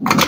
you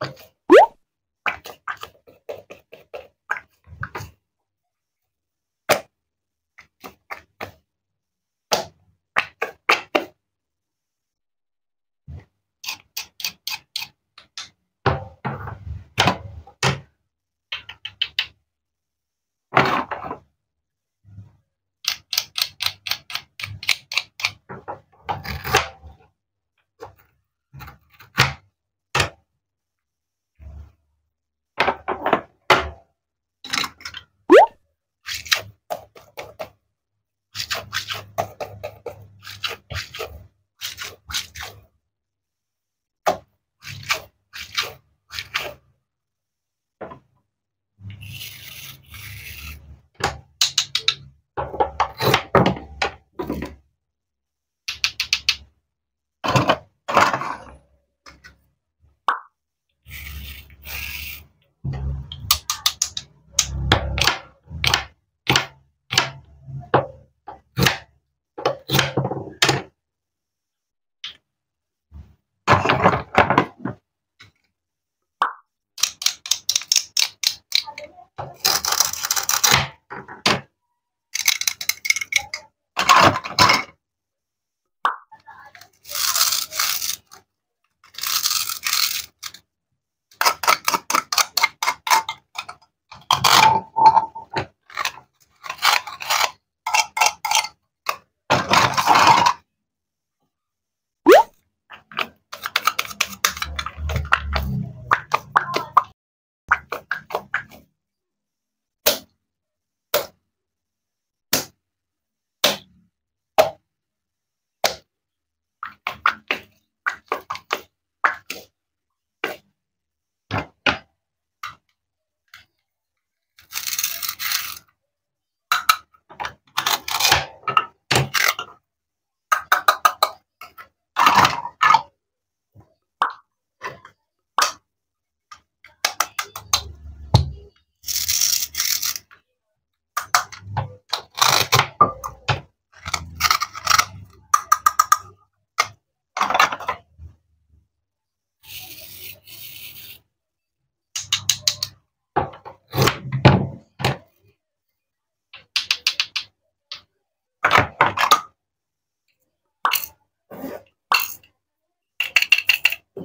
Bye.